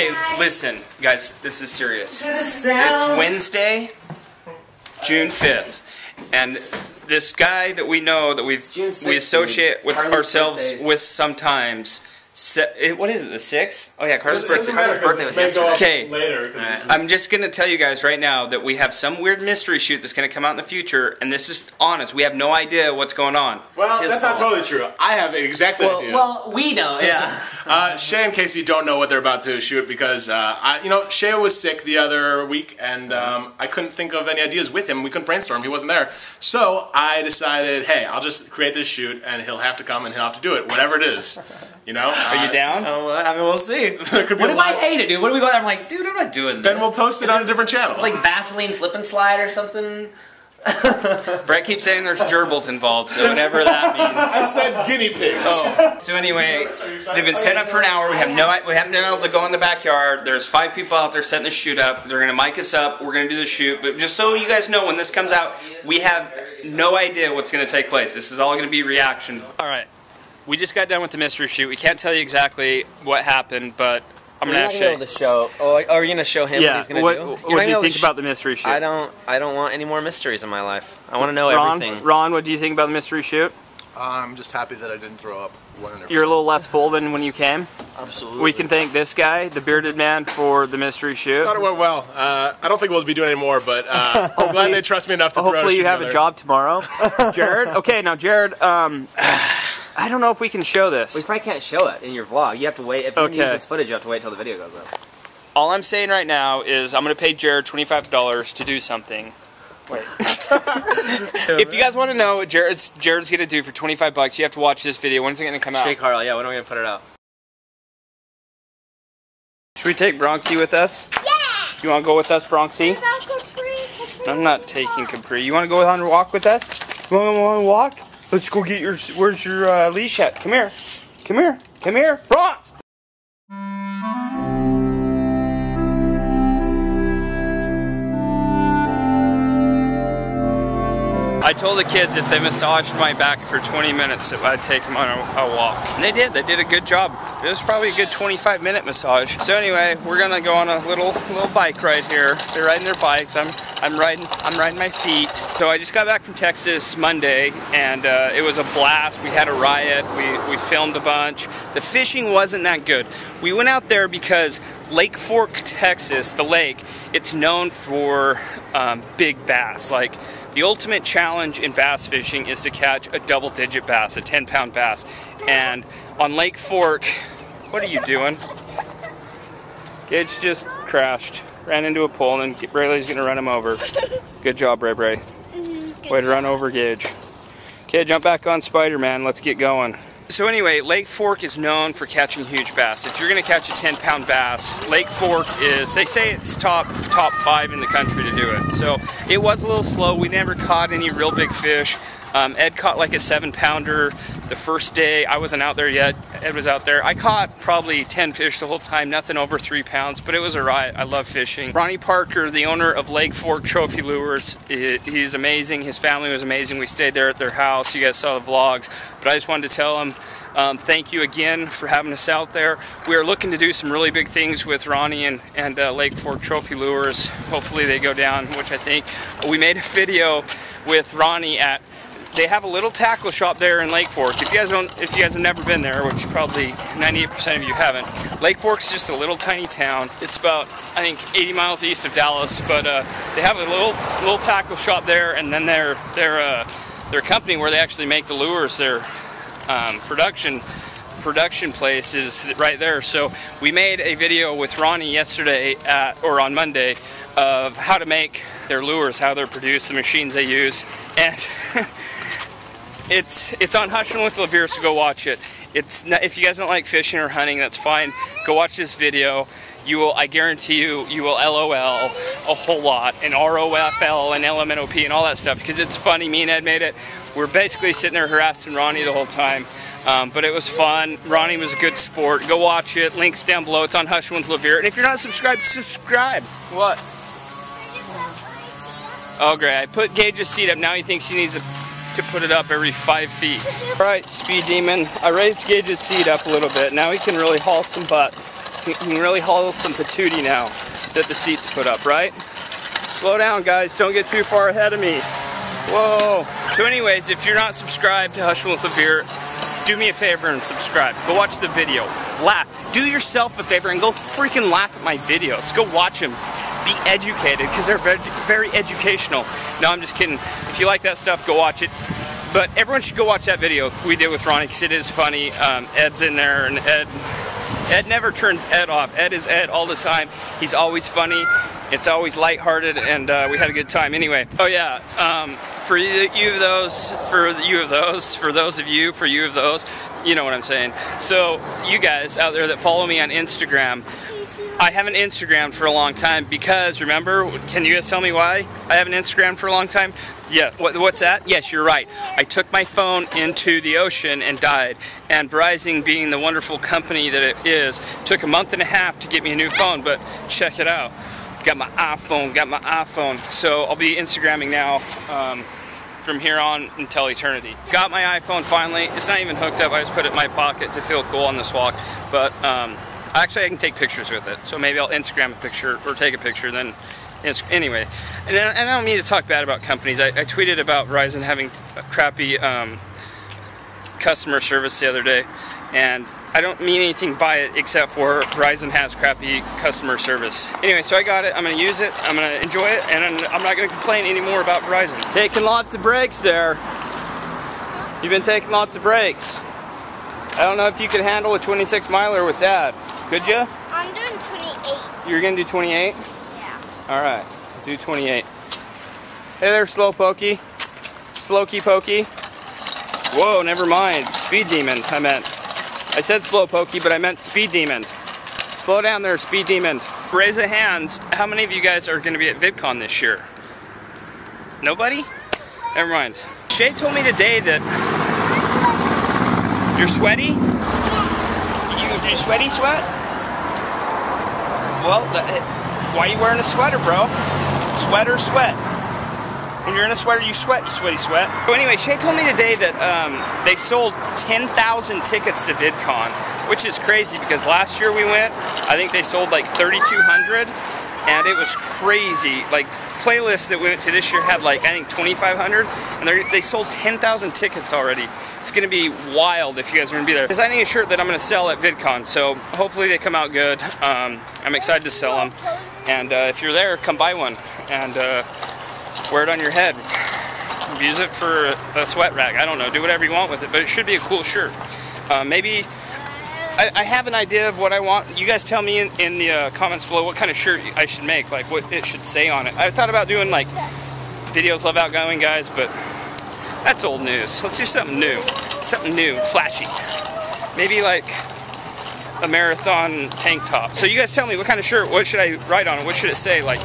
Hey, listen, guys, this is serious. It's. Wednesday, June 5th, and this guy that we know that we've we associate with ourselves with sometimes. Se- it- what is it? The sixth? Oh yeah, Carlos' It doesn't birthday. matter 'cause birthday was may go up yesterday. Okay. Later, 'cause this is- I'm just gonna tell you guys right now that we have some weird mystery shoot that's gonna come out in the future, and this is honest. We have no idea what's going on. well, it's his that's not totally true. I have exactly Well, idea. well, we know. Yeah. Uh, Shay and Casey don't know what they're about to shoot because, uh, I, you know, Shay was sick the other week and um, I couldn't think of any ideas with him. We couldn't brainstorm. He wasn't there. So I decided, hey, I'll just create this shoot and he'll have to come and he'll have to do it, whatever it is. You know? Are you uh, down? Oh, I mean, we'll see. Could be What a if I lot- hate it, dude? What if we go there? I'm like, dude, I'm not doing this. Then we'll post it Is on a different channel. It's like Vaseline slip and slide or something. Brett keeps saying there's gerbils involved, so whatever that means. I said guinea pigs. Oh, so anyway, they've been set up for an hour. We have no, we haven't been able to go in the backyard. There's five people out there setting the shoot up. They're gonna mic us up. We're gonna do the shoot. But just so you guys know, when this comes out, we have no idea what's gonna take place. This is all gonna be reaction. All right, we just got done with the mystery shoot. We can't tell you exactly what happened, but I'm You're gonna not show. gonna be able to show. Oh, are you gonna show him what he's gonna what, do? You're what do gonna you be able think sh- about the mystery shoot? I don't. I don't want any more mysteries in my life. I want to know Ron, everything. Ron, what do you think about the mystery shoot? I'm just happy that I didn't throw up 100%. You're a little less full than when you came. Absolutely. We can thank this guy, the bearded man, for the mystery shoot. I thought it went well. Uh, I don't think we'll be doing any more, but uh, I'm glad they trust me enough to throw Hopefully a you shoot have a job tomorrow. Jared? Okay, now Jared, um, I don't know if we can show this. We probably can't show it in your vlog. You have to wait. If you Okay. use this footage, you have to wait until the video goes up. All I'm saying right now is I'm going to pay Jared $25 to do something. Wait. if you guys want to know what Jared's, Jared's going to do for 25 bucks, you have to watch this video. When's it going to come out? Shay Carl, yeah. When are we gonna put it out? Should we take Bronxy with us? Yeah. You want to go with us, Bronxy? Capri, Capri. I'm not taking Capri. You want to go on a walk with us? You want to walk? Let's go get your. Where's your uh, leash at? Come here. Come here. Come here. Bronx! I told the kids if they massaged my back for 20 minutes, that I'd take them on a, a walk. And they did. They did a good job. It was probably a good 25 minute massage. So anyway, we're gonna go on a little little bike ride here. They're riding their bikes. I'm I'm riding I'm riding my feet. So I just got back from Texas Monday, and uh, it was a blast. We had a riot. We we filmed a bunch. The fishing wasn't that good. We went out there because Lake Fork, Texas, the lake, it's known for um, big bass. Like the ultimate challenge in bass fishing is to catch a double digit bass, a 10 pound bass. And on Lake Fork, what are you doing? Gage just crashed, ran into a pole, and then Brayley's gonna run him over. Good job, Bray Bray. Mm-hmm. Way to run over Gage. Okay, jump back on Spider Man, let's get going. So anyway, Lake Fork is known for catching huge bass. If you're gonna catch a 10 pound bass, Lake Fork is, they say it's top top five in the country to do it. So it was a little slow. We never caught any real big fish. Um, Ed caught like a seven pounder the first day. I wasn't out there yet. Ed was out there. I caught probably 10 fish the whole time, nothing over three pounds, but it was a riot. I love fishing. Ronnie Parker, the owner of Lake Fork Trophy Lures, he's amazing. His family was amazing. We stayed there at their house. You guys saw the vlogs, but I just wanted to tell him um, thank you again for having us out there. We are looking to do some really big things with Ronnie and, and uh, Lake Fork Trophy Lures. Hopefully they go down, which I think. We made a video with Ronnie at they have a little tackle shop there in Lake Fork. If you guys don't, if you guys have never been there, which probably 98% of you haven't, Lake Fork's just a little tiny town. It's about, I think, 80 miles east of Dallas, but uh, they have a little little tackle shop there, and then their their uh, their company where they actually make the lures, their um, production production place is right there. So we made a video with Ronnie yesterday at, or on Monday of how to make their lures, how they're produced, the machines they use, and it's it's on Hushin with Lavere, so go watch it. It's not, if you guys don't like fishing or hunting, that's fine. Go watch this video. You will, I guarantee you, you will LOL a whole lot, and ROFL and LMNOP and all that stuff because it's funny. Me and Ed made it. We're basically sitting there harassing Ronnie the whole time. Um, but it was fun. Ronnie was a good sport. Go watch it. Links down below. It's on Hush with Lavere. And if you're not subscribed, subscribe. What? Oh, great. I put Gage's seat up. Now he thinks he needs to, to put it up every five feet. All right, Speed Demon. I raised Gage's seat up a little bit. Now he can really haul some butt. You can really haul some patootie now that the seat's put up, right? Slow down, guys. Don't get too far ahead of me. Whoa. So anyways, if you're not subscribed to Hushing with do me a favor and subscribe. Go watch the video. Laugh. Do yourself a favor and go freaking laugh at my videos. Go watch them. Be educated because they're very, very educational. No, I'm just kidding. If you like that stuff, go watch it. But everyone should go watch that video we did with Ronnie because it is funny. Um, Ed's in there and Ed Ed never turns Ed off. Ed is Ed all the time. He's always funny. It's always lighthearted, and uh, we had a good time. Anyway, oh yeah, um, for you, you of those, for you of those, for those of you, for you of those, you know what I'm saying. So you guys out there that follow me on Instagram, I haven't Instagrammed for a long time because remember, can you guys tell me why I haven't Instagrammed for a long time? Yeah, what, what's that? Yes, you're right. I took my phone into the ocean and died. And Verizon, being the wonderful company that it is, took a month and a half to get me a new phone, but check it out. Got my iPhone, got my iPhone. So I'll be Instagramming now. Um, from here on until eternity. Got my iPhone finally. It's not even hooked up. I just put it in my pocket to feel cool on this walk. But um, Actually, I can take pictures with it, so maybe I'll Instagram a picture or take a picture. Then, anyway, and, I don't mean to talk bad about companies. I, I tweeted about Verizon having crappy um, customer service the other day, and I don't mean anything by it except for Verizon has crappy customer service. Anyway, so I got it. I'm going to use it. I'm going to enjoy it, and I'm not going to complain anymore about Verizon. Taking lots of breaks there. You've been taking lots of breaks. I don't know if you could handle a 26 miler with that. Could you? I'm doing 28. You're gonna do 28? Yeah. All right, do 28. Hey there, slow pokey. Slowky pokey. Whoa, never mind. Speed demon, I meant. I said slow pokey, but I meant speed demon. Slow down there, speed demon. Raise of hands, how many of you guys are gonna be at VidCon this year? Nobody? Never mind. Shay told me today that you're sweaty? You, you sweaty sweat? Well, why are you wearing a sweater, bro? Sweater, sweat. When you're in a sweater, you sweat, you sweaty sweat. So anyway, Shay told me today that um, they sold 10,000 tickets to VidCon, which is crazy because last year we went, I think they sold like 3,200, and it was crazy. Like playlist that we went to this year had like I think 2,500, and they sold 10,000 tickets already. It's to be wild if you guys are to be there. Designing a shirt that I'm to sell at VidCon, so hopefully they come out good. Um, I'm excited to sell them, and uh, if you're there, come buy one and uh, wear it on your head. Use it for a sweat rag. I don't know. Do whatever you want with it, but it should be a cool shirt. Uh, maybe I, I, have an idea of what I want. You guys tell me in, in the uh, comments below what kind of shirt I should make, like what it should say on it. I thought about doing like videos love outgoing guys, but that's old news. Let's do something new. Something new, flashy. Maybe like a marathon tank top. So you guys tell me what kind of shirt, what should I write on it? What should it say? Like,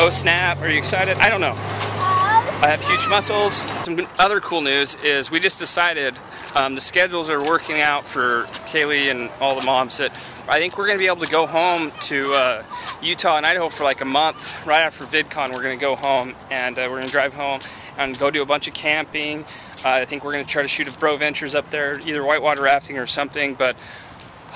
oh snap, are you excited? I don't know. I have huge muscles. Some other cool news is we just decided um, the schedules are working out for Kayli and all the moms that I think we're going to be able to go home to uh, Utah and Idaho for like a month. Right after VidCon, we're going to go home and uh, we're going to drive home and go do a bunch of camping. Uh, I think we're going to try to shoot a Bro Ventures up there, either whitewater rafting or something. But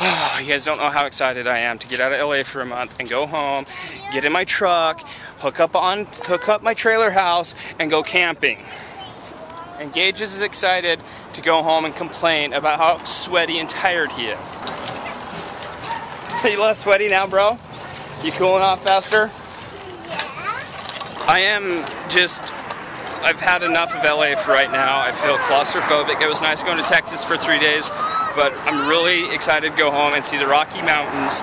oh, you guys don't know how excited I am to get out of LA for a month and go home, get in my truck, hook up on hook up my trailer house, and go camping. And Gage is excited to go home and complain about how sweaty and tired he is. Are you less sweaty now, bro? You cooling off faster? Yeah. I am just I've had enough of LA for right now. I feel claustrophobic. It was nice going to Texas for three days, but I'm really excited to go home and see the Rocky Mountains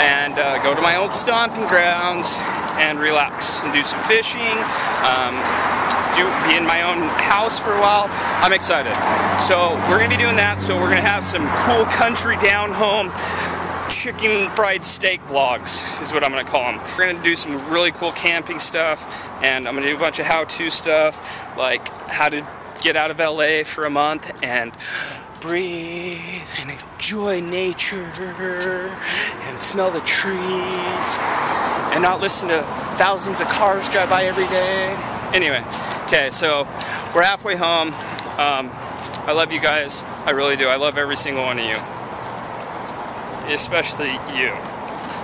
and uh, go to my old stomping grounds and relax and do some fishing. Um, do be in my own house for a while. I'm excited. So we're gonna be doing that. So we're gonna have some cool country down home chicken fried steak vlogs is what I'm gonna call them. We're gonna do some really cool camping stuff and I'm gonna do a bunch of how-to stuff like how to get out of LA for a month and breathe and enjoy nature and smell the trees and not listen to thousands of cars drive by every day. Anyway, okay, so we're halfway home. Um, I love you guys. I really do. I love every single one of you. especially you.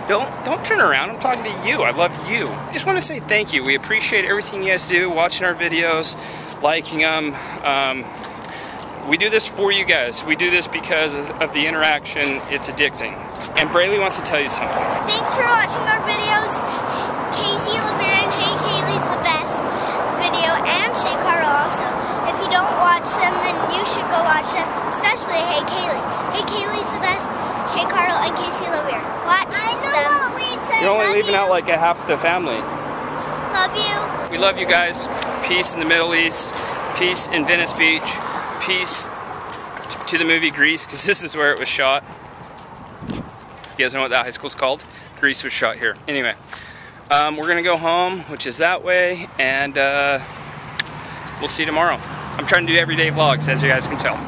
Don't don't turn around. I'm talking to you. I love you. I just want to say thank you. We appreciate everything you guys do, watching our videos, liking them. Um, we do this for you guys. We do this because of the interaction. It's addicting. And Braylee wants to tell you something. Thanks for watching our videos. Casey Lavere, Hey Kayli's the best video, and Shay Carl also. If you don't watch them, then you should go watch them, especially Hey Kayli. Hey Kayli's the best, Shay Carl and Casey Lavere. Watch I know them. You're only leaving out like a half the family. Love you. We love you guys. Peace in the Middle East. Peace in Venice Beach. Peace to the movie Grease, because this is where it was shot. You guys know what that high school's called? Grease was shot here. Anyway, um, we're gonna go home, which is that way, and uh, we'll see you tomorrow. I'm trying to do everyday vlogs, as you guys can tell.